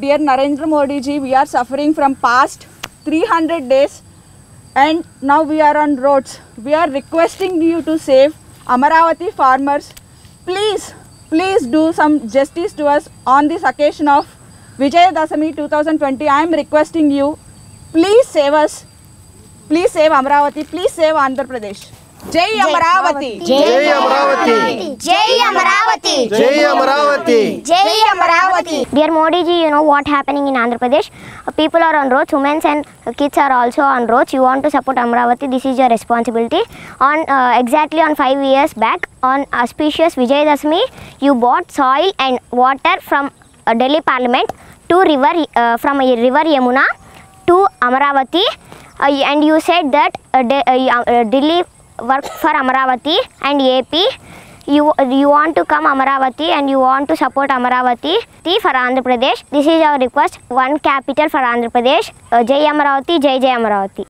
Dear Narendra Modi ji, we are suffering from past 300 days and now we are on roads. We are requesting you to save Amaravati farmers. Please, please do some justice to us on this occasion of Vijay Dasami 2020. I am requesting you, please save us. Please save Amaravati. Please save Andhra Pradesh. Jai Amaravati. Jai Amaravati. Jai Jai Amaravati! Jai Amaravati! Dear Modi ji, you know what happening in Andhra Pradesh? People are on roads, women and kids are also on roads. You want to support Amaravati, this is your responsibility. On uh, Exactly on five years back, on auspicious Vijay Dasmi, you bought soil and water from uh, Delhi Parliament to river, uh, from a river Yamuna to Amaravati Uh, and you said that uh, De uh, uh, Delhi work for Amaravati and AP you you want to come Amaravati and you want to support Amaravati for Andhra Pradesh. This is our request. One capital for Andhra Pradesh. Uh, Jai Amaravati, Jai Jai Amaravati.